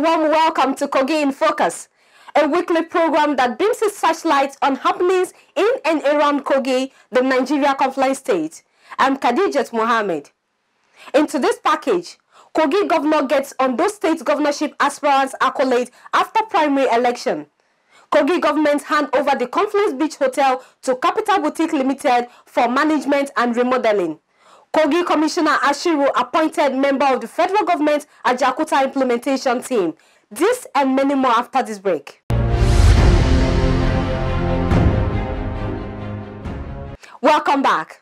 a warm welcome to Kogi in Focus, a weekly program that beams its searchlight on happenings in and around Kogi, the Nigeria Confluence state. I'm Khadijat Mohammed. In today's package, Kogi governor gets Ondo State governorship aspirants accolade after primary election. Kogi government hand over the Confluence Beach Hotel to Capital Boutique Limited for management and remodeling. Kogi Commissioner Ashiru appointed member of the federal government Ajaokuta implementation team. This and many more after this break. Welcome back.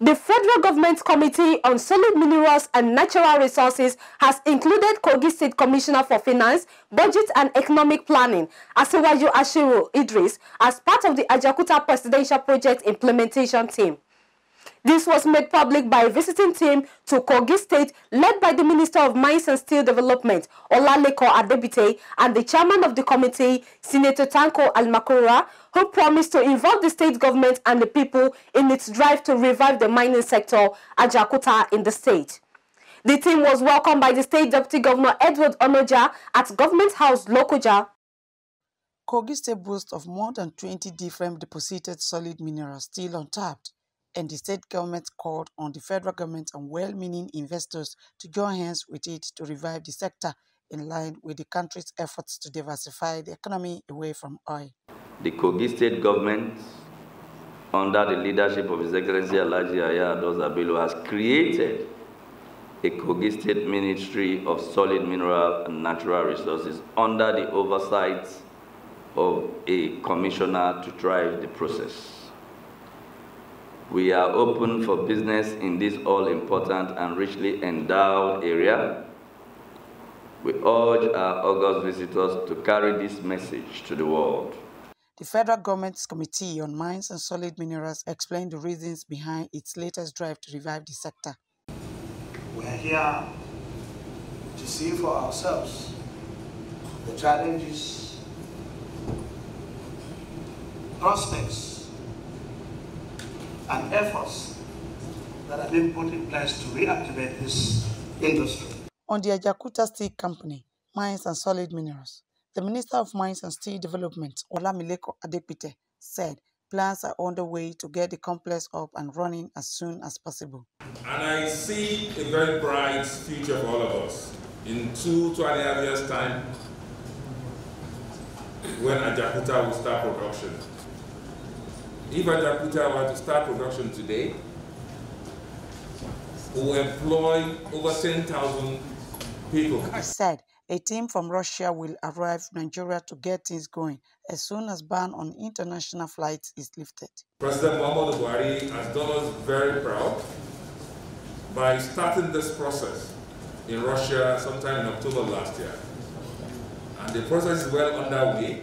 The Federal Government Committee on Solid Minerals and Natural Resources has included Kogi State Commissioner for Finance, Budget and Economic Planning, Asiwaju Ashiru Idris, as part of the Ajaokuta Presidential Project Implementation Team. This was made public by a visiting team to Kogi State led by the Minister of Mines and Steel Development, Olaleko Adegbite, and the chairman of the committee, Senator Tanko Almakura, who promised to involve the state government and the people in its drive to revive the mining sector, Ajaokuta, in the state. The team was welcomed by the State Deputy Governor Edward Onoja at Government House, Lokoja. Kogi State boasts of more than 20 different deposited solid minerals still untapped and the state government called on the federal government and well-meaning investors to join hands with it to revive the sector in line with the country's efforts to diversify the economy away from oil. The Kogi state government, under the leadership of His Excellency Alhaji Yahya Bello, has created a Kogi State Ministry of Solid Mineral and Natural Resources under the oversight of a commissioner to drive the process. We are open for business in this all-important and richly endowed area. We urge our August visitors to carry this message to the world. The federal government's Committee on Mines and Solid Minerals explained the reasons behind its latest drive to revive the sector. We are here to see for ourselves the challenges, prospects, and efforts that have been put in place to reactivate this industry. On the Ajaokuta Steel Company, Mines and Solid Minerals, the Minister of Mines and Steel Development, Olamilekan Adegbite, said plans are underway to get the complex up and running as soon as possible. And I see a very bright future for all of us. In two, two and a half years' time, when Ajaokuta will start production, if Ajaokuta were to start production today, we will employ over 10,000 people. He said a team from Russia will arrive Nigeria to get things going as soon as ban on international flights is lifted. President Muhammadu Buhari has done us very proud by starting this process in Russia sometime in October last year. And the process is well underway.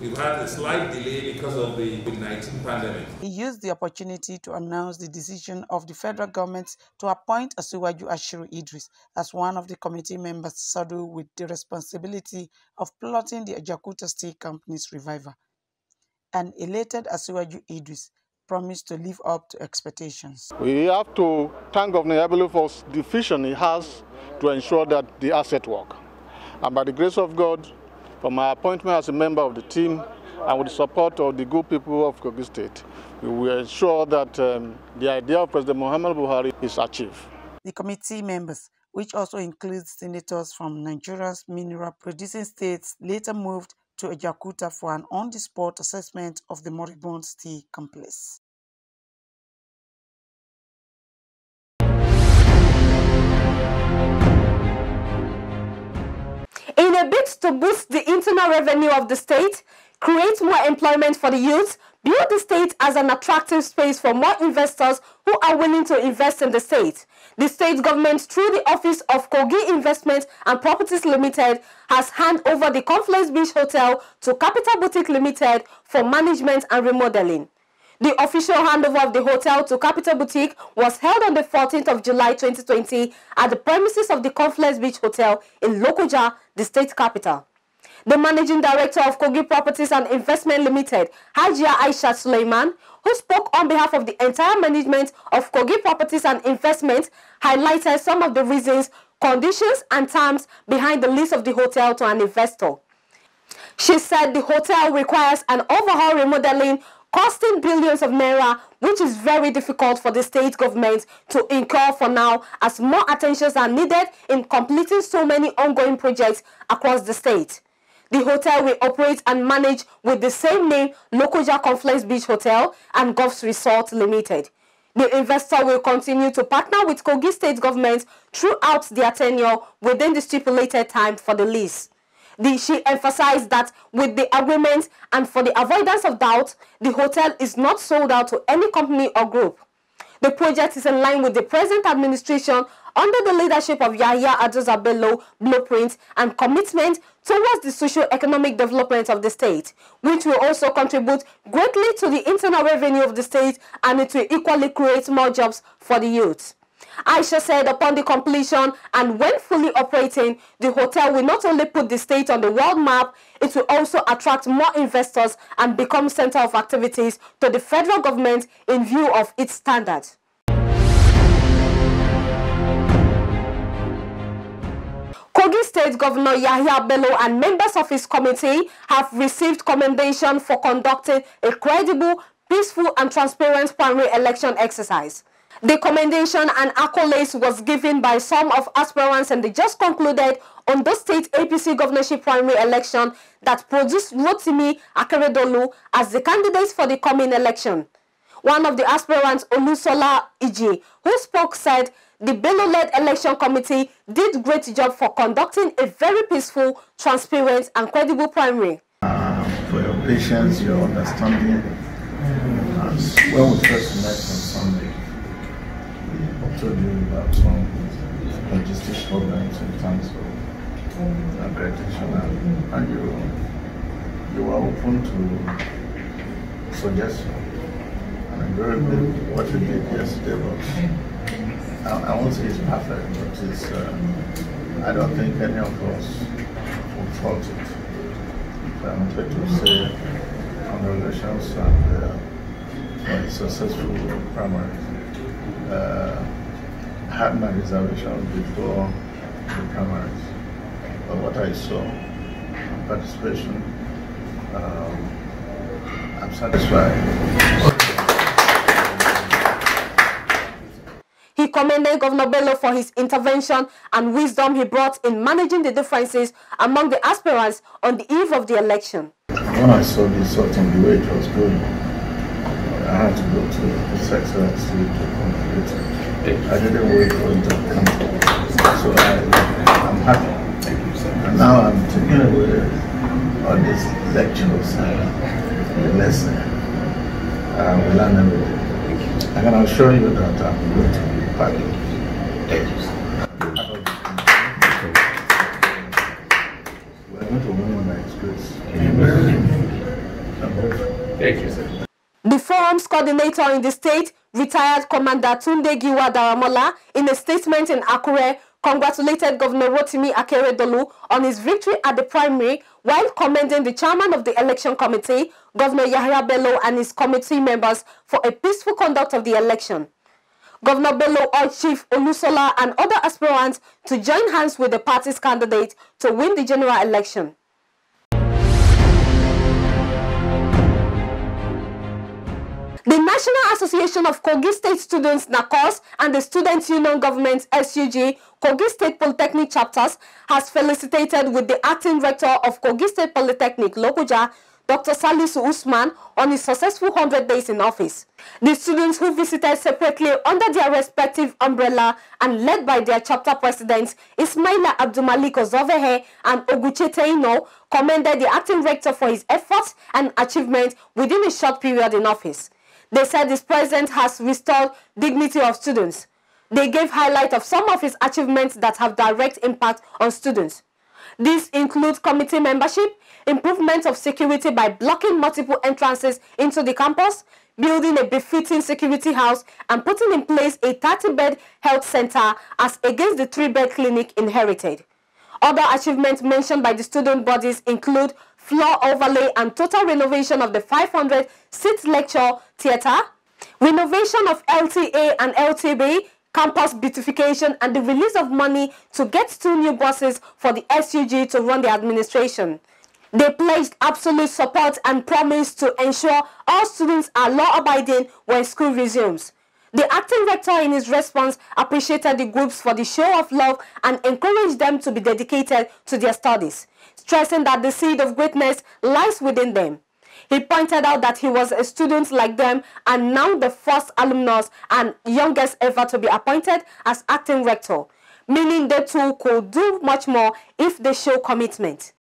We've had a slight delay because of the COVID-19 pandemic. He used the opportunity to announce the decision of the federal government to appoint Asiwaju Ashiru Idris as one of the committee members saddled with the responsibility of plotting the Ajaokuta Steel Company's revival. An elated Asiwaju Idris promised to live up to expectations. We have to thank Governor Yabelu for the vision he has to ensure that the asset work. And by the grace of God, for my appointment as a member of the team and with the support of the good people of Kogi State, we will ensure that um, the idea of President Muhammad Buhari is achieved. The committee members, which also includes senators from Nigeria's mineral producing states, later moved to Ajaokuta for an on-the-spot assessment of the moribund steel complex. In a bid to boost the internal revenue of the state, create more employment for the youth, build the state as an attractive space for more investors who are willing to invest in the state. The state government, through the Office of Kogi Investment and Properties Limited, has handed over the Confluence Beach Hotel to Capital Boutique Limited for management and remodeling. The official handover of the hotel to Capital Boutique was held on the 14th of July 2020 at the premises of the Confluence Beach Hotel in Lokoja, the state capital. The managing director of Kogi Properties and Investment Limited, Hajia Aisha Suleiman, who spoke on behalf of the entire management of Kogi Properties and Investment, highlighted some of the reasons conditions and terms behind the lease of the hotel to an investor. She said the hotel requires an overhaul remodeling costing billions of naira, which is very difficult for the state government to incur for now as more attentions are needed in completing so many ongoing projects across the state. The hotel will operate and manage with the same name Lokoja Confluence Beach Hotel and Golf Resort Limited. The investor will continue to partner with Kogi State government throughout their tenure within the stipulated time for the lease. The, she emphasized that with the agreement and for the avoidance of doubt, the hotel is not sold out to any company or group. The project is in line with the present administration under the leadership of Yahya Adoza Bello blueprint and commitment towards the socio-economic development of the state, which will also contribute greatly to the internal revenue of the state and it will equally create more jobs for the youth. Aisha said upon the completion and when fully operating, the hotel will not only put the state on the world map, it will also attract more investors and become center of activities to the federal government in view of its standards. Kogi State Governor Yahya Bello and members of his committee have received commendation for conducting a credible, peaceful and transparent primary election exercise. The commendation and accolades was given by some of aspirants and they just concluded on the State APC governorship primary election that produced Rotimi Akeredolu as the candidate for the coming election. One of the aspirants, Olusola Iji, who spoke said the Bello-led election committee did great job for conducting a very peaceful, transparent and credible primary. Uh, for your patience, your understanding, as when we first met on Sunday, told you about some logistic problems in terms of accreditation and, and you, you were open to suggestions. And I'm very good what you did yesterday was, I, I won't say it's perfect, but it's, uh, I don't think any of us will fault it. I wanted to say congratulations and uh, for a successful primary. Uh, had my reservations before the primaries. But what I saw, participation, um, I'm satisfied. He commended Governor Bello for his intervention and wisdom he brought in managing the differences among the aspirants on the eve of the election. When I saw this the sorting, the way it was going, I had to go to the secretary to complete it. I didn't wait for it to come. So I, I'm happy. Thank you, sir. And now I'm taking away all lectures and the lesson. I will learn everything. I can assure you that I'm going to be part of. Thank you, sir. We're to win by His grace. Thank you, sir. Coordinator in the state, retired Commander Tunde Giwa Daramola, in a statement in Akure, congratulated Governor Rotimi Akeredolu on his victory at the primary while commending the chairman of the election committee, Governor Yahya Bello and his committee members for a peaceful conduct of the election. Governor Bello urged Chief Olusola and other aspirants to join hands with the party's candidate to win the general election. The National Association of Kogi State Students NACOS and the Student Union Government SUG Kogi State Polytechnic chapters has felicitated with the acting rector of Kogi State Polytechnic Lokoja, Dr. Salisu Usman, on his successful 100 days in office. The students who visited separately under their respective umbrella and led by their chapter presidents Ismaila Abdumalik Ozovehe and Oguche Teino commended the acting rector for his efforts and achievements within a short period in office. They said this president has restored dignity of students. They gave highlight of some of his achievements that have direct impact on students. These include committee membership, improvement of security by blocking multiple entrances into the campus, building a befitting security house, and putting in place a 30-bed health center as against the three-bed clinic inherited. Other achievements mentioned by the student bodies include floor overlay and total renovation of the 500 seat lecture theatre, renovation of LTA and LTB, campus beautification and the release of money to get two new buses for the SUG to run the administration. They pledged absolute support and promised to ensure all students are law-abiding when school resumes. The acting rector in his response appreciated the groups for the show of love and encouraged them to be dedicated to their studies, stressing that the seed of greatness lies within them. He pointed out that he was a student like them and now the first alumnus and youngest ever to be appointed as acting rector, meaning they too could do much more if they show commitment.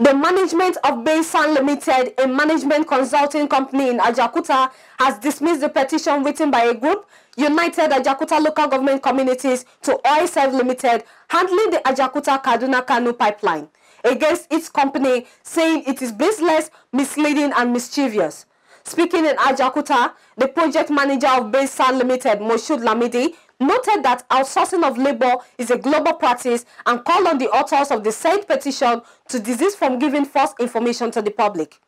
The management of Baysan Limited, a management consulting company in Ajaokuta, has dismissed the petition written by a group, United Ajakuta Local Government Communities, to OSF Limited, handling the Ajakuta Kaduna Kanu pipeline, against its company, saying it is baseless, misleading, and mischievous. Speaking in Ajakuta, the project manager of Baysan Limited, Moshud Lamidi, noted that outsourcing of labor is a global practice and called on the authors of the said petition to desist from giving false information to the public.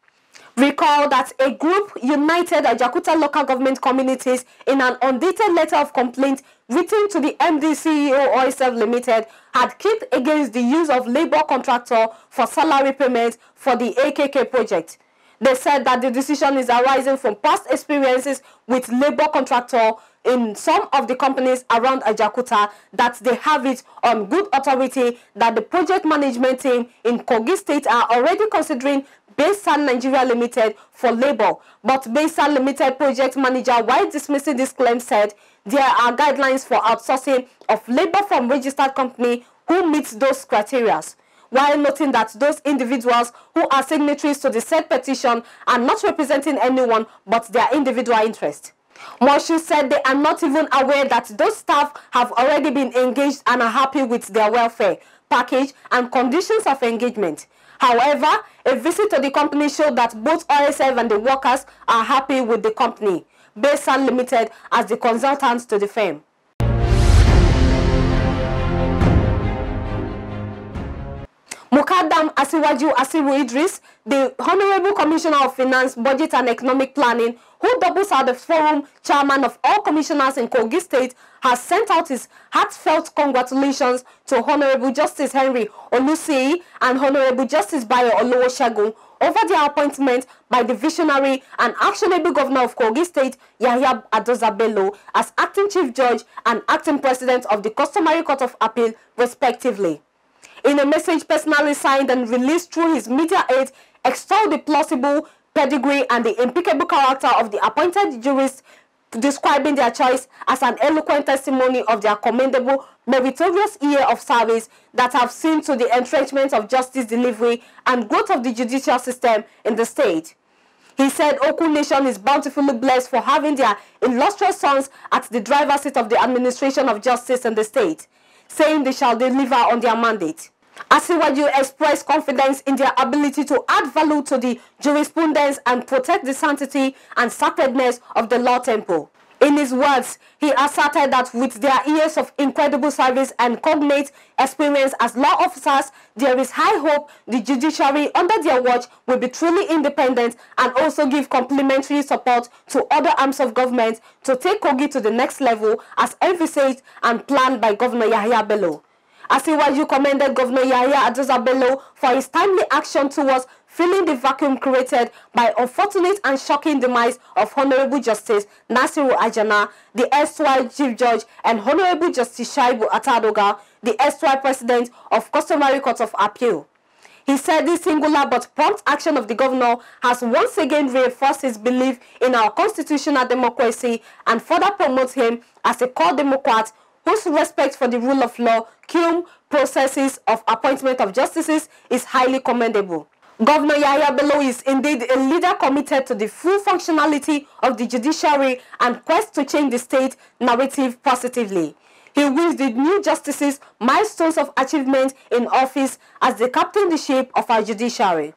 Recall that a group united Ajaokuta local government communities in an undated letter of complaint written to the MD CEO OSF Limited had kicked against the use of labor contractor for salary payments for the AKK project. They said that the decision is arising from past experiences with labor contractor in some of the companies around Ajaokuta that they have it on good authority that the project management team in Kogi State are already considering Baysan Nigeria Limited for labor. But Baysan Limited project manager, while dismissing this claim, said there are guidelines for outsourcing of labor from registered company who meets those criteria while noting that those individuals who are signatories to the said petition are not representing anyone but their individual interest. Moshu said they are not even aware that those staff have already been engaged and are happy with their welfare, package and conditions of engagement. However, a visit to the company showed that both OSF and the workers are happy with the company, Baysan Limited as the consultants to the firm. Mukadam Asiwaju Ashiru Idris, the Honorable Commissioner of Finance, Budget and Economic Planning, who doubles as the forum chairman of all commissioners in Kogi State, has sent out his heartfelt congratulations to Honorable Justice Henry Olusiyi and Honorable Justice Bayo Oluwoshagun over their appointment by the visionary and actionable governor of Kogi State, Yahya Adoza as acting chief judge and acting president of the customary court of appeal, respectively. In a message personally signed and released through his media aid, extolled the plausible pedigree and the impeccable character of the appointed jurists, describing their choice as an eloquent testimony of their commendable, meritorious year of service that have seen to the entrenchment of justice delivery and growth of the judicial system in the state. He said Okun Nation is bountifully blessed for having their illustrious sons at the driver's seat of the administration of justice in the state saying they shall deliver on their mandate. Asiwaju expressed confidence in their ability to add value to the jurisprudence and protect the sanctity and sacredness of the law temple. In his words, he asserted that with their years of incredible service and cognate experience as law officers, there is high hope the judiciary under their watch will be truly independent and also give complementary support to other arms of government to take Kogi to the next level as envisaged and planned by Governor Yahya Bello. Asiwaju commended Governor Yahya Adoza Bello for his timely action towards filling the vacuum created by unfortunate and shocking demise of Honorable Justice Nasiru Ajana, the erstwhile Chief Judge, and Honorable Justice Shaibu Atadoga, the erstwhile President of Customary Court of Appeal. He said this singular but prompt action of the governor has once again reinforced his belief in our constitutional democracy and further promotes him as a core Democrat whose respect for the rule of law, cum processes of appointment of justices is highly commendable. Governor Yahya Bello is indeed a leader committed to the full functionality of the judiciary and quest to change the state narrative positively. He wished the new justices milestones of achievement in office as they captain the ship of our judiciary.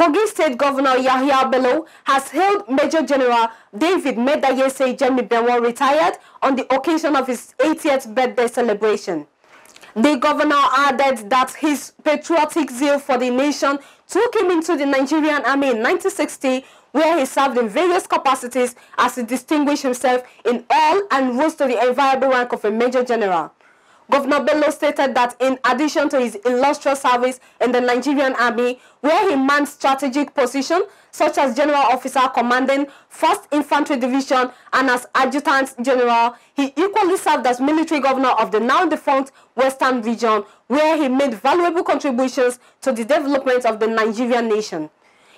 Kogi State Governor Yahya Bello has hailed Major General David Medayese Jemibewon retired on the occasion of his 80th birthday celebration. The governor added that his patriotic zeal for the nation took him into the Nigerian Army in 1960 where he served in various capacities as he distinguished himself in all and rose to the enviable rank of a Major General. Governor Bello stated that in addition to his illustrious service in the Nigerian Army, where he manned strategic positions such as General Officer commanding 1st Infantry Division and as Adjutant General, he equally served as military governor of the now defunct Western Region, where he made valuable contributions to the development of the Nigerian nation.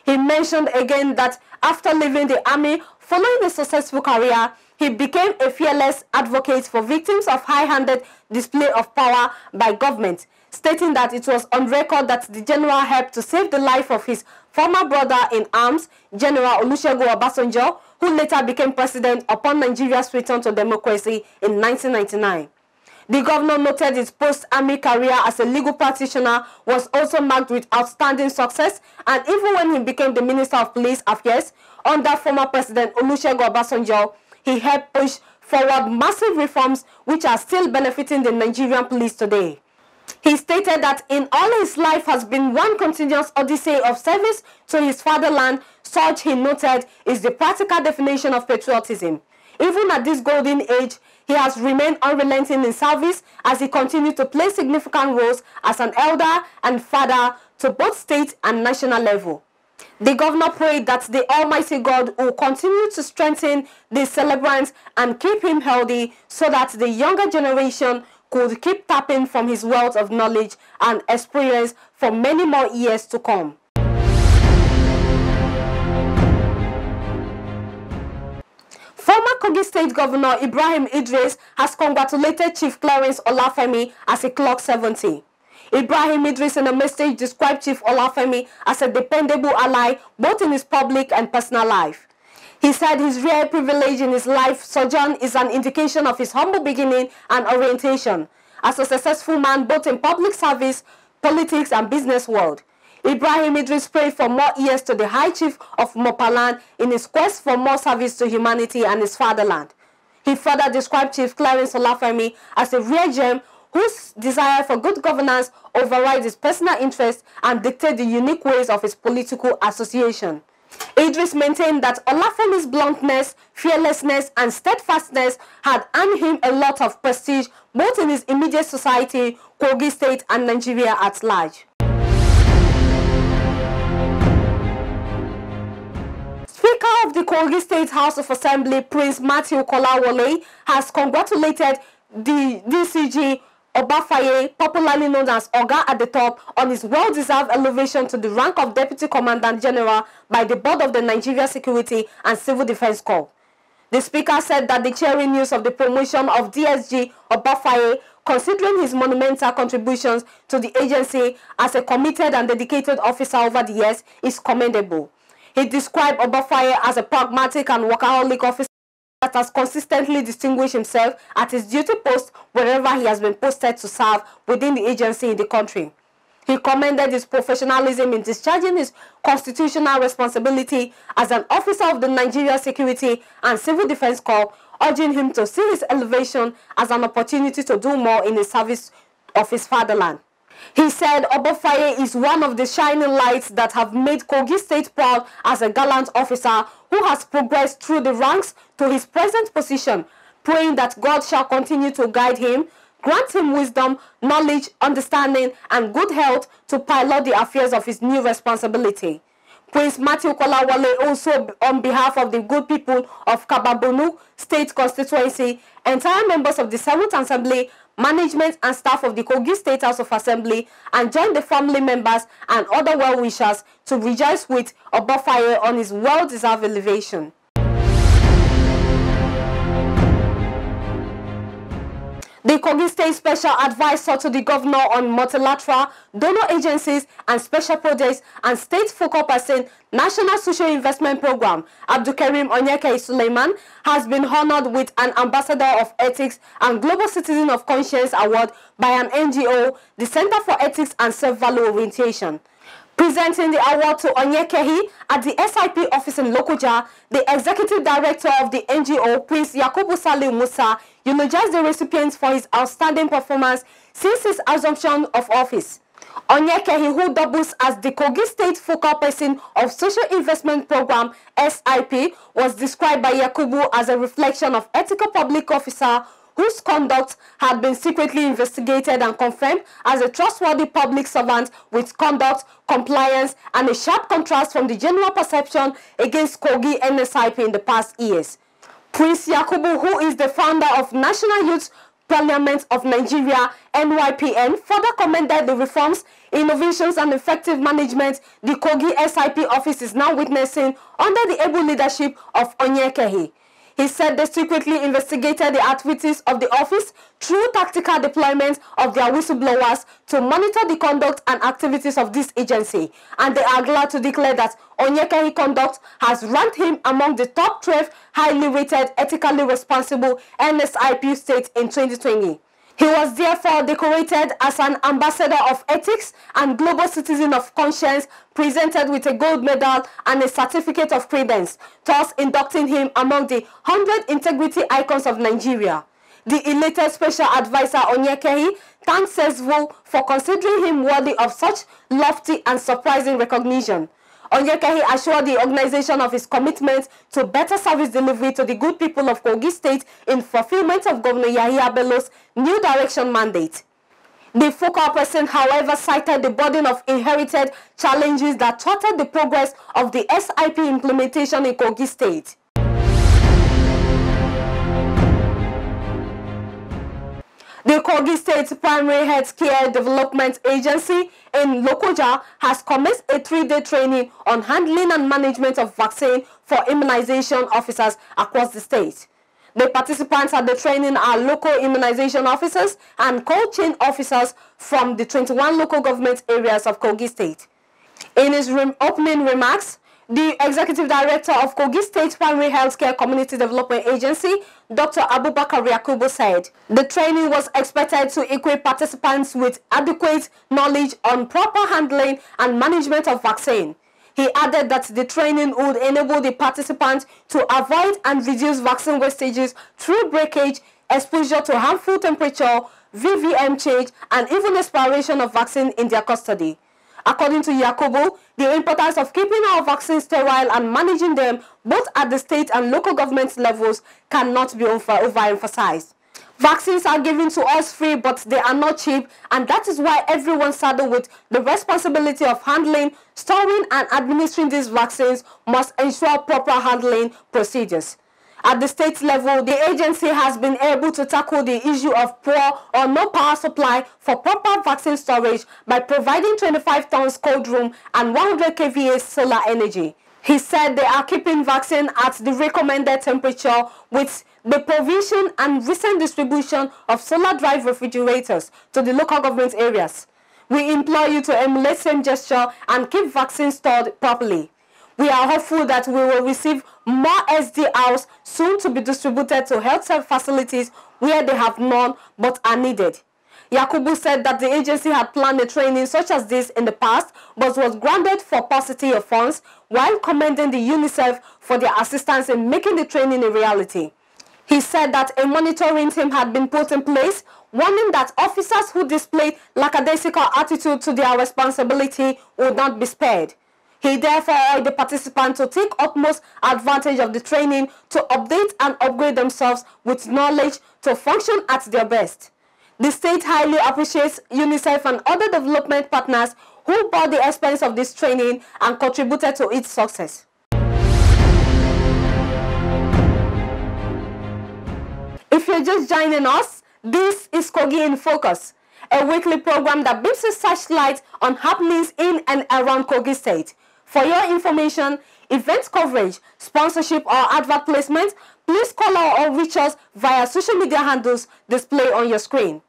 He mentioned again that after leaving the army following a successful career, he became a fearless advocate for victims of high-handed display of power by government, stating that it was on record that the general helped to save the life of his former brother in arms, General Olusegun Obasanjo, who later became president upon Nigeria's return to democracy in 1999. The governor noted his post-army career as a legal practitioner was also marked with outstanding success and even when he became the Minister of Police Affairs under former President Olusegun Obasanjo, he helped push forward massive reforms which are still benefiting the Nigerian police today. He stated that in all his life has been one continuous odyssey of service to his fatherland, such he noted is the practical definition of patriotism. Even at this golden age, he has remained unrelenting in service as he continued to play significant roles as an elder and father to both state and national level. The governor prayed that the Almighty God will continue to strengthen the celebrant and keep him healthy so that the younger generation could keep tapping from his wealth of knowledge and experience for many more years to come. Former Kogi State Governor Ibrahim Idris has congratulated Chief Clarence Olafemi as he clocked 70. Ibrahim Idris in a message described Chief Olafemi as a dependable ally both in his public and personal life. He said his rare privilege in his life sojourn is an indication of his humble beginning and orientation as a successful man both in public service, politics and business world. Ibrahim Idris prayed for more years to the High Chief of Mopaland in his quest for more service to humanity and his fatherland. He further described Chief Clarence Olafemi as a rare gem whose desire for good governance overrides his personal interests and dictate the unique ways of his political association. Idris maintained that Olafemi's bluntness, fearlessness, and steadfastness had earned him a lot of prestige both in his immediate society, Kogi State, and Nigeria at large. Speaker of the Kogi State House of Assembly, Prince Matthew Kolawole, has congratulated the DCG Obafaye, popularly known as Oga at the top, on his well-deserved elevation to the rank of Deputy Commandant General by the Board of the Nigeria Security and Civil Defense Corps. The speaker said that the cheering news of the promotion of DCG Obafaye, considering his monumental contributions to the agency as a committed and dedicated officer over the years, is commendable. He described Obafaye as a pragmatic and workaholic officer that has consistently distinguished himself at his duty post wherever he has been posted to serve within the agency in the country. He commended his professionalism in discharging his constitutional responsibility as an officer of the Nigeria Security and Civil Defense Corps, urging him to see his elevation as an opportunity to do more in the service of his fatherland. He said Obafaye is one of the shining lights that have made Kogi State proud as a gallant officer who has progressed through the ranks to his present position, praying that God shall continue to guide him, grant him wisdom, knowledge, understanding, and good health to pilot the affairs of his new responsibility. Prince Matthew Kolawole also, on behalf of the good people of Kabba/Bunu State Constituency, entire members of the 7th Assembly, management and staff of the Kogi State House of Assembly and join the family members and other well-wishers to rejoice with Obafaye on his well-deserved elevation. The Kogi State Special Advisor to the Governor on Multilateral Donor Agencies and Special Projects and State Focal Person National Social Investment Program, Abdukarim Onyekehi Suleiman, has been honored with an Ambassador of Ethics and Global Citizen of Conscience Award by an NGO, the Center for Ethics and Self-Value Orientation. Presenting the award to Onyekehi at the SIP office in Lokoja, the executive director of the NGO, Prince Yakubu Salim Musa, eulogized the recipient for his outstanding performance since his assumption of office. Onyekehi, who doubles as the Kogi State focal person of Social Investment Program SIP, was described by Yakubu as a reflection of ethical public officer whose conduct had been secretly investigated and confirmed as a trustworthy public servant with conduct, compliance, and a sharp contrast from the general perception against Kogi NSIP in the past years. Prince Yakubu, who is the founder of National Youth Parliament of Nigeria, NYPN, further commended the reforms, innovations, and effective management the Kogi SIP office is now witnessing under the able leadership of Onyekehi. He said they secretly investigated the activities of the office through tactical deployment of their whistleblowers to monitor the conduct and activities of this agency. And they are glad to declare that Onyekehi conduct has ranked him among the top 12 highly rated, ethically responsible NSIP states in 2020. He was therefore decorated as an ambassador of ethics and global citizen of conscience, presented with a gold medal and a certificate of credence, thus inducting him among the 100 integrity icons of Nigeria. The elated special advisor Onyekehi thanks Sesvo for considering him worthy of such lofty and surprising recognition. Onyekehi assured the organization of his commitment to better service delivery to the good people of Kogi State in fulfillment of Governor Yahya Bello's New Direction mandate. The focal person, however, cited the burden of inherited challenges that thwarted the progress of the SIP implementation in Kogi State. The Kogi State Primary Health Care Development Agency in Lokoja has commenced a three-day training on handling and management of vaccine for immunization officers across the state. The participants at the training are local immunization officers and cold chain officers from the 21 local government areas of Kogi State. In his opening remarks, the Executive Director of Kogi State Primary Healthcare Community Development Agency, Dr. Abubakar Yakubu said, the training was expected to equip participants with adequate knowledge on proper handling and management of vaccine. He added that the training would enable the participants to avoid and reduce vaccine wastages through breakage, exposure to harmful temperature, VVM change, and even expiration of vaccine in their custody. According to Yakubu, the importance of keeping our vaccines sterile and managing them both at the state and local government levels cannot be overemphasized. Vaccines are given to us free, but they are not cheap, and that is why everyone saddled with the responsibility of handling, storing, and administering these vaccines must ensure proper handling procedures. At the state level, the agency has been able to tackle the issue of poor or no power supply for proper vaccine storage by providing 25 tons cold room and 100 kVA solar energy. He said they are keeping vaccine at the recommended temperature with the provision and recent distribution of solar drive refrigerators to the local government areas. We implore you to emulate same gesture and keep vaccine stored properly. We are hopeful that we will receive more SDRs soon to be distributed to health care facilities where they have none but are needed. Yakubu said that the agency had planned a training such as this in the past but was grounded for paucity of funds while commending the UNICEF for their assistance in making the training a reality. He said that a monitoring team had been put in place, warning that officers who displayed lackadaisical attitude to their responsibility would not be spared. He therefore urged the participants to take utmost advantage of the training to update and upgrade themselves with knowledge to function at their best. The state highly appreciates UNICEF and other development partners who bore the expense of this training and contributed to its success. If you're just joining us, this is Kogi in Focus, a weekly program that beams a searchlight on happenings in and around Kogi State. For your information, event coverage, sponsorship or advert placement, please call or reach us via social media handles displayed on your screen.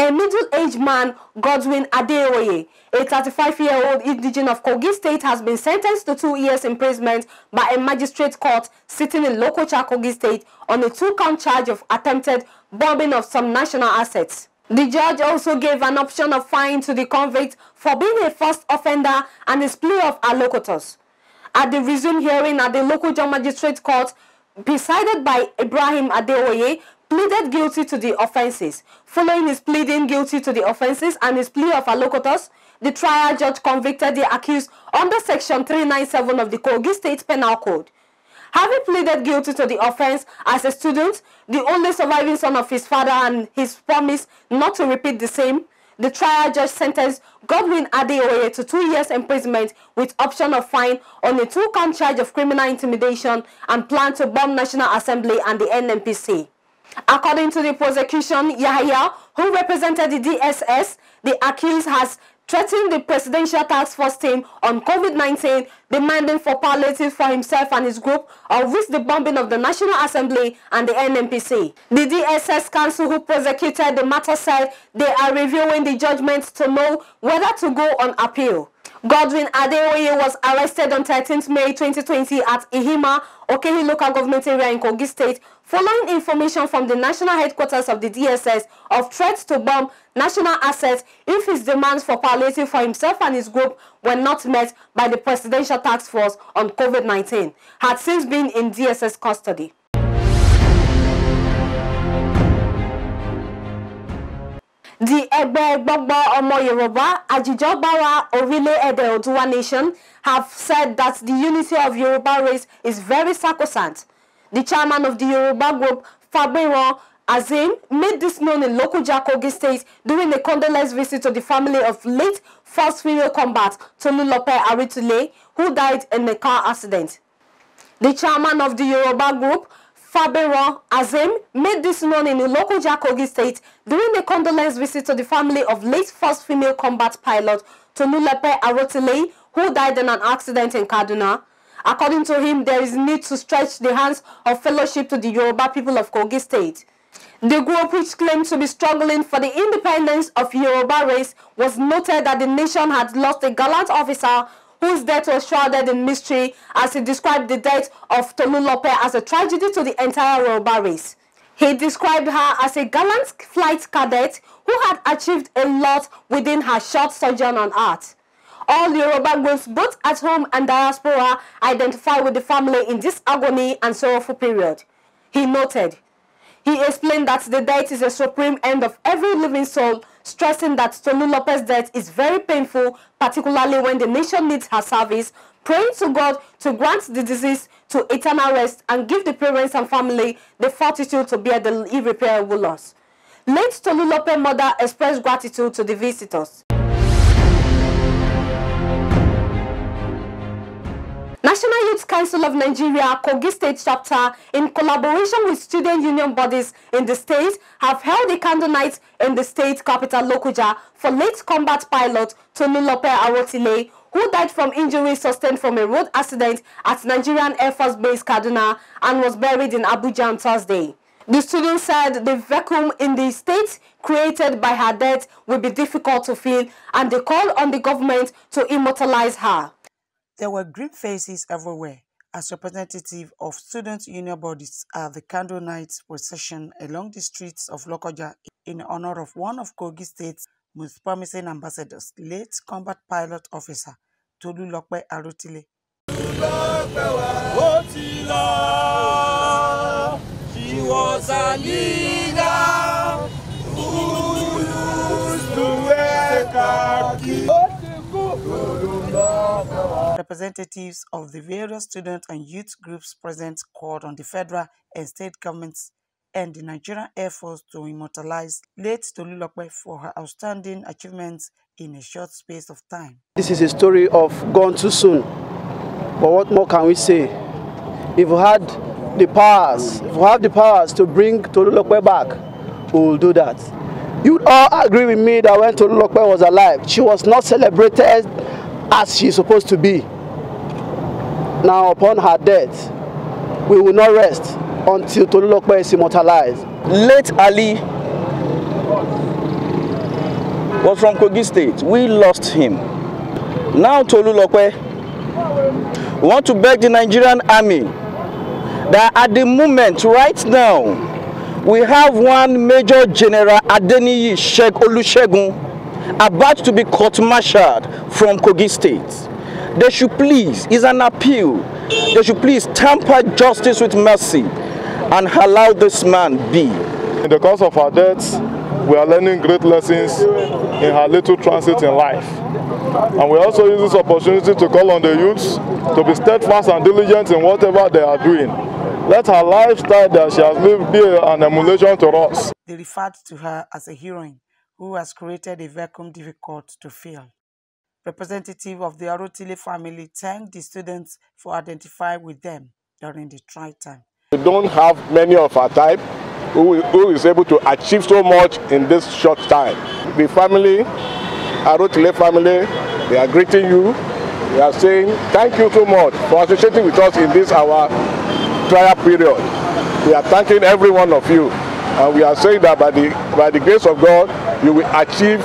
A middle-aged man, Godwin Adeoye, a 35-year-old indigene of Kogi State, has been sentenced to two years imprisonment by a magistrate court sitting in Lokoja, Kogi State on a two-count charge of attempted bombing of some national assets. The judge also gave an option of fine to the convict for being a first offender and his plea of allocutus. At the resumed hearing at the local magistrate court, presided by Ibrahim Adeoye, pleaded guilty to the offences. Following his pleading guilty to the offences and his plea of allocutus, the trial judge convicted the accused under Section 397 of the Kogi State Penal Code. Having pleaded guilty to the offense as a student, the only surviving son of his father and his promise not to repeat the same, the trial judge sentenced Godwin Adeoye to two years imprisonment with option of fine on a two-count charge of criminal intimidation and plan to bomb National Assembly and the NNPC. According to the prosecution, Yahya, who represented the DSS, the accused has threatened the Presidential Task Force team on COVID-19, demanding for palliative for himself and his group, or risk the bombing of the National Assembly and the NNPC. The DSS Council who prosecuted the matter said they are reviewing the judgment to know whether to go on appeal. Godwin Adeoye was arrested on 13th May 2020 at Ihima, Okehi local government area in Kogi State, following information from the national headquarters of the DSS of threats to bomb national assets if his demands for palliative for himself and his group were not met by the Presidential Task Force on COVID-19, had since been in DSS custody. The Egbe Gbogbo Omo Yoruba Ajijobawa Orile Ede Oduwa Nation have said that the unity of Yoruba race is very sacrosanct. The chairman of the Yoruba group, Fabiron Azim, made this known in local Kogi State during a condolence visit to the family of late first female combat Tolulope Aritule, who died in a car accident. The chairman of the Yoruba group, Fabiron Azim made this known in local Kogi State during a condolence visit to the family of late first female combat pilot Tolulope Arotile, who died in an accident in Kaduna. According to him, there is need to stretch the hands of fellowship to the Yoruba people of Kogi State. The group, which claimed to be struggling for the independence of Yoruba race, was noted that the nation had lost a gallant officer whose death was shrouded in mystery as he described the death of Tolulope as a tragedy to the entire Yoruba race. He described her as a gallant flight cadet who had achieved a lot within her short sojourn on earth. All Yoruba groups, both at home and diaspora, identify with the family in this agony and sorrowful period. He noted, he explained that the death is a supreme end of every living soul, stressing that Tolulope's death is very painful, particularly when the nation needs her service, praying to God to grant the disease to eternal rest and give the parents and family the fortitude to bear the irreparable loss. Late Tolulope mother expressed gratitude to the visitors. National Youth Council of Nigeria, Kogi State Chapter, in collaboration with student union bodies in the state, have held a candle night in the state capital Lokuja for late combat pilot Tolulope Arotile, who died from injuries sustained from a road accident at Nigerian Air Force Base Kaduna and was buried in Abuja on Thursday. The student said the vacuum in the state created by her death will be difficult to fill and they called on the government to immortalize her. There were grim faces everywhere as representatives of student union bodies at the candle night procession along the streets of Lokoja in honor of one of Kogi State's most promising ambassadors, late combat pilot officer Tolulope Arotile. She was a leader Representatives of the various student and youth groups present called on the federal and state governments and the Nigerian Air Force to immortalize late Tolulope for her outstanding achievements in a short space of time. This is a story of gone too soon. But what more can we say? If we had the powers, if we have the powers to bring Tolulope back, we will do that. You'd all agree with me that when Tolulope was alive, she was not celebrated as she's supposed to be. Now, upon her death, we will not rest until Tolulope is immortalized. Late Ali was from Kogi State. We lost him. Now Tolulope, we want to beg the Nigerian army that at the moment, right now, we have one Major General Adeniyi Sheikh Olusegun about to be court-martialed from Kogi State. They should please, is an appeal, they should please tamper justice with mercy and allow this man be. In the course of her death, we are learning great lessons in her little transit in life. And we also use this opportunity to call on the youths to be steadfast and diligent in whatever they are doing. Let her lifestyle that she has lived be an emulation to us. They referred to her as a heroine who has created a vacuum difficult to fill. Representative of the Arotile family thanked the students for identifying with them during the try time. We don't have many of our type who, who is able to achieve so much in this short time. The family, Arotile family, they are greeting you. They are saying thank you so much for associating with us in this our trial period. We are thanking every one of you. And we are saying that by the, by the grace of God, you will achieve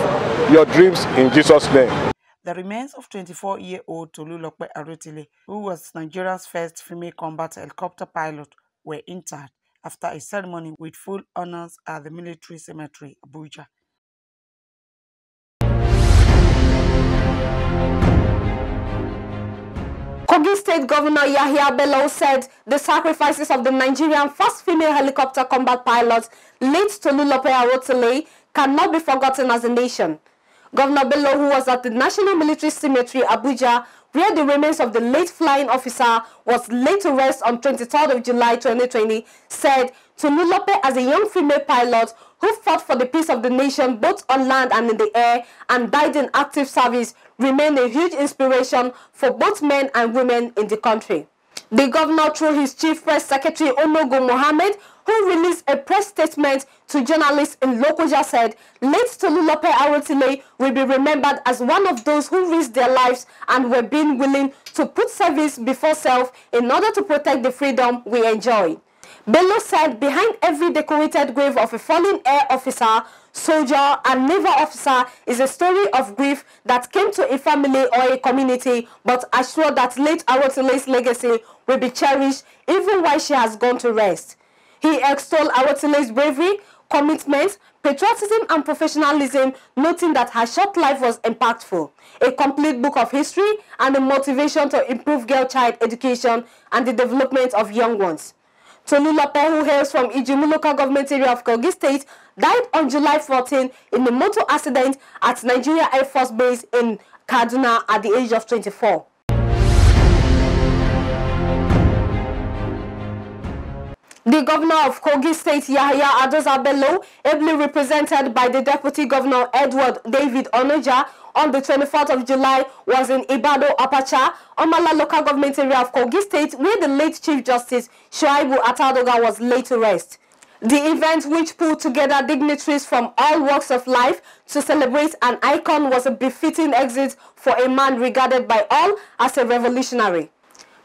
your dreams in Jesus' name. The remains of 24-year-old Tolulope Arotile, who was Nigeria's first female combat helicopter pilot, were interred after a ceremony with full honors at the military cemetery, Abuja. Kogi State Governor Yahya Bello said the sacrifices of the Nigerian first female helicopter combat pilot, late Tolulope Arotile, cannot be forgotten as a nation. Governor Bello, who was at the National Military Cemetery, Abuja, where the remains of the late flying officer was laid to rest on 23rd of July 2020, said Tolulope, as a young female pilot who fought for the peace of the nation both on land and in the air and died in active service, remained a huge inspiration for both men and women in the country. The governor, through his chief press secretary Onogwu Mohammed, who released a press statement to journalists in Lokoja said, late Tolulope Arotile will be remembered as one of those who risked their lives and were being willing to put service before self in order to protect the freedom we enjoy. Bello said behind every decorated grave of a fallen air officer, soldier and naval officer is a story of grief that came to a family or a community but assured that late Arotile's legacy will be cherished even while she has gone to rest. He extolled Arotile's bravery, commitment, patriotism and professionalism, noting that her short life was impactful, a complete book of history and a motivation to improve girl child education and the development of young ones. Tolulope, who hails from Ijumu local government area of Kogi State, died on July 14 in a motor accident at Nigeria Air Force Base in Kaduna at the age of 24. The governor of Kogi State, Yahya Adoza Bello, ably represented by the deputy governor Edward David Onoja, on the 24th of July was in Ibado Apacha, Omala local government area of Kogi State, where the late Chief Justice Shuaibu Atadoga was laid to rest. The event, which pulled together dignitaries from all walks of life to celebrate an icon, was a befitting exit for a man regarded by all as a revolutionary.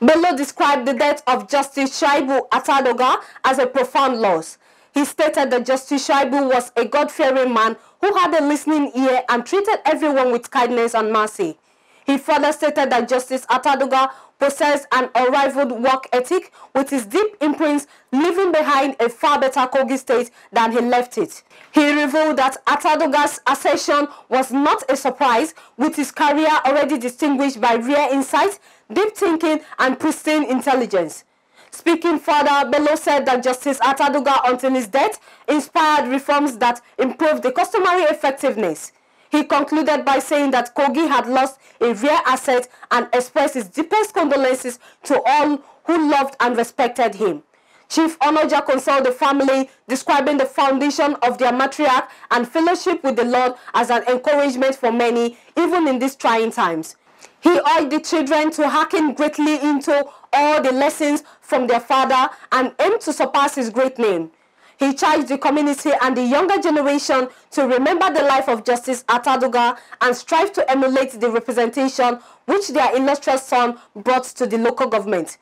Bello described the death of Justice Shaibu Atadoga as a profound loss. He stated that Justice Shaibu was a God-fearing man who had a listening ear and treated everyone with kindness and mercy. He further stated that Justice Atadoga possessed an unrivaled work ethic with his deep imprints leaving behind a far better Kogi state than he left it. He revealed that Atadoga's accession was not a surprise with his career already distinguished by rare insight, deep thinking and pristine intelligence. Speaking further, Bello said that Justice Atadoga, until his death, inspired reforms that improved the customary effectiveness. He concluded by saying that Kogi had lost a rare asset and expressed his deepest condolences to all who loved and respected him. Chief Onoja consoled the family, describing the foundation of their matriarch and fellowship with the Lord as an encouragement for many, even in these trying times. He urged the children to hearken greatly into all the lessons from their father and aim to surpass his great name. He charged the community and the younger generation to remember the life of Justice Atadoga and strive to emulate the representation which their illustrious son brought to the local government.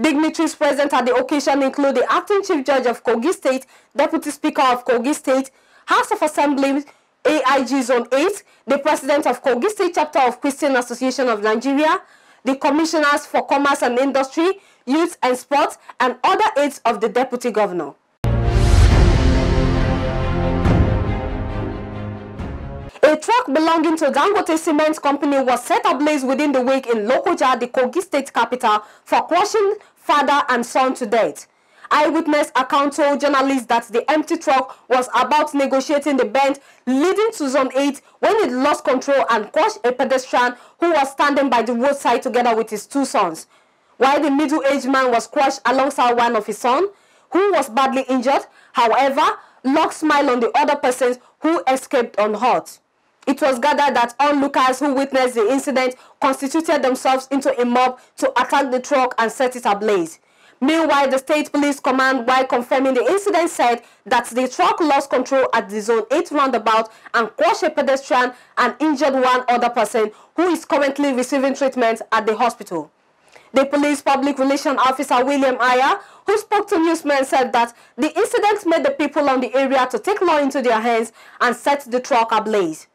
Dignitaries present at the occasion include the Acting Chief Judge of Kogi State, Deputy Speaker of Kogi State, House of Assembly, AIG Zone 8, the President of Kogi State Chapter of Christian Association of Nigeria, the Commissioners for Commerce and Industry, Youth and Sports, and other aides of the Deputy Governor. A truck belonging to Dangote Cement Company was set ablaze within the week in Lokoja, the Kogi state capital, for crushing father and son to death. Eyewitness account told journalists that the empty truck was about negotiating the bend leading to Zone 8 when it lost control and crushed a pedestrian who was standing by the roadside together with his two sons. While the middle-aged man was crushed alongside one of his sons, who was badly injured, however, Locke smiled on the other persons who escaped unhurt. It was gathered that onlookers who witnessed the incident constituted themselves into a mob to attack the truck and set it ablaze. Meanwhile, the State Police Command, while confirming the incident, said that the truck lost control at the Zone 8 roundabout and crushed a pedestrian and injured one other person who is currently receiving treatment at the hospital. The police public relations officer William Aya, who spoke to newsmen, said that the incident made the people on the area to take law into their hands and set the truck ablaze.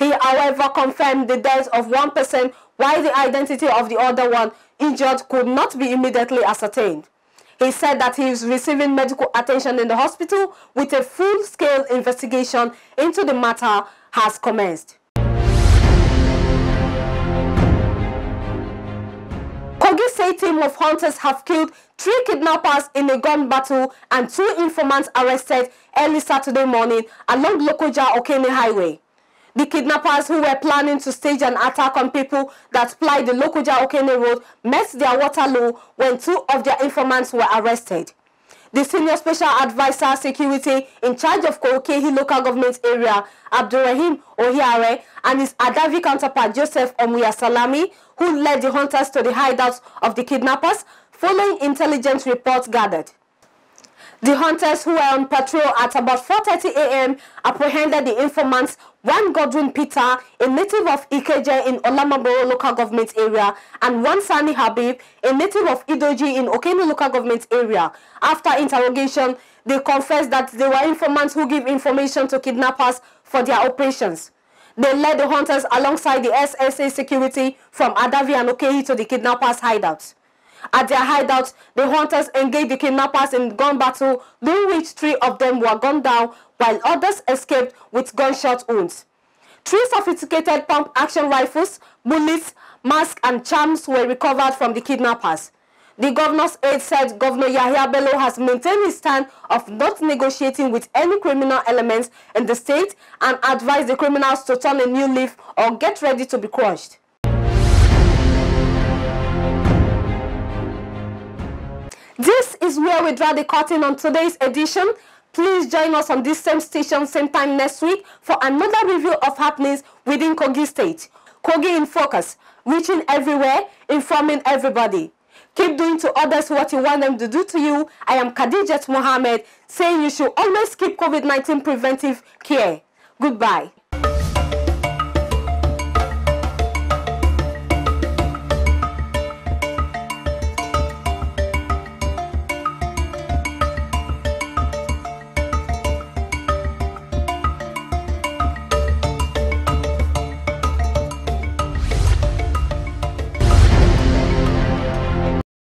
He, however, confirmed the death of one person while the identity of the other one injured could not be immediately ascertained. He said that he is receiving medical attention in the hospital with a full-scale investigation into the matter has commenced. Kogi State team of hunters have killed three kidnappers in a gun battle and two informants arrested early Saturday morning along Lokoja Okene Highway. The kidnappers who were planning to stage an attack on people that ply the Lokoja Okene Road met their Waterloo when two of their informants were arrested. The senior special advisor security in charge of Okehi local government area, Abdurrahim Ohiare, and his Adavi counterpart Joseph Omuya Salami, who led the hunters to the hideouts of the kidnappers, following intelligence reports gathered. The hunters who were on patrol at about 4.30 a.m. apprehended the informants, one Godwin Peter, a native of Ikeje in Olamaboro local government area, and one Sani Habib, a native of Idoji in Okene local government area. After interrogation, they confessed that they were informants who give information to kidnappers for their operations. They led the hunters alongside the SSA security from Adavi and Okehi to the kidnappers' hideouts. At their hideout, the hunters engaged the kidnappers in gun battle, during which three of them were gunned down, while others escaped with gunshot wounds. Three sophisticated pump-action rifles, bullets, masks, and charms were recovered from the kidnappers. The governor's aide said Governor Yahya Bello has maintained his stand of not negotiating with any criminal elements in the state and advised the criminals to turn a new leaf or get ready to be crushed. This is where we draw the curtain on today's edition. Please join us on this same station, same time next week for another review of happenings within Kogi State. Kogi in focus, reaching everywhere, informing everybody. Keep doing to others what you want them to do to you. I am Khadijat Mohammed saying you should always keep COVID-19 preventive care. Goodbye.